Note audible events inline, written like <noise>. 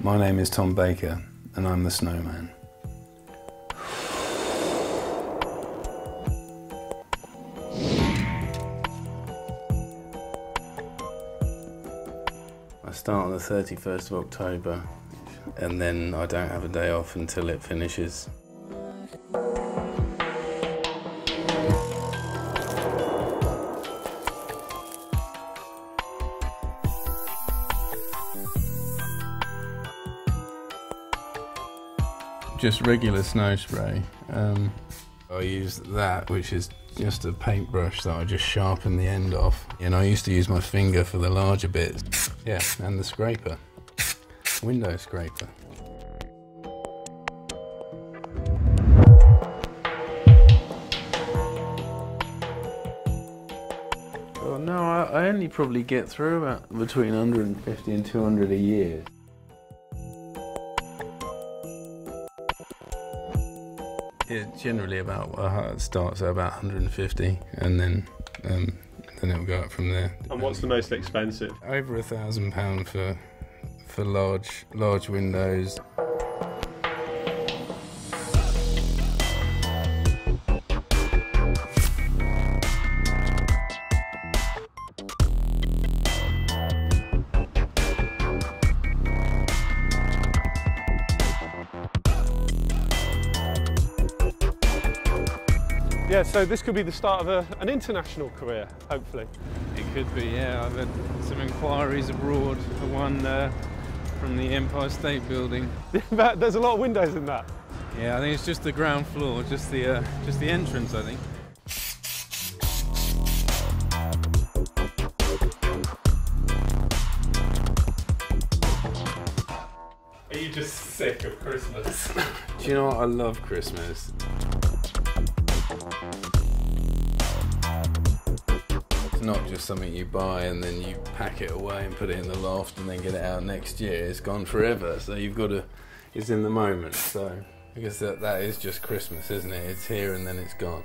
My name is Tom Baker, and I'm the snowman. I start on the 31st of October, and then I don't have a day off until it finishes. Just regular snow spray. Um, I use that, which is just a paintbrush that I just sharpen the end off. And I used to use my finger for the larger bits. Yeah, and the scraper. Window scraper. Oh no, I, I only probably get through about between 150 and 200 a year. Yeah, generally about uh, it starts at about 150, and then um, then it'll go up from there. And what's the most expensive? Over a thousand pound for for large large windows. Yeah, so this could be the start of a, an international career, hopefully. It could be, yeah. I've had some inquiries abroad for one uh, from the Empire State Building. <laughs> But There's a lot of windows in that. Yeah, I think it's just the ground floor, just the uh, just the entrance. I think. Are you just sick of Christmas? <laughs> Do you know what? I love Christmas. It's not just something you buy and then you pack it away and put it in the loft and then get it out next year. It's gone forever, so you've got to. It's in the moment. So I guess that that is just Christmas, isn't it? It's here and then it's gone.